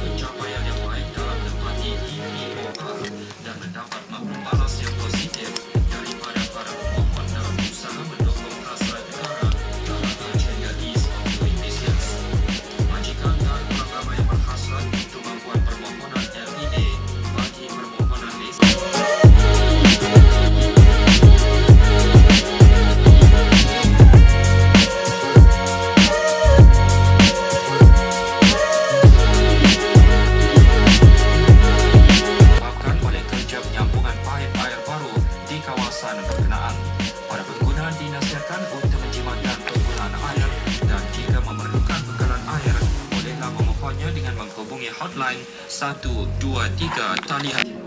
the jungle. kawasan berkenaan. Para pengguna dinasihatkan untuk menjimatkan penggunaan air dan jika memerlukan bekalan air, bolehlah memohonnya dengan menghubungi hotline 123 talian.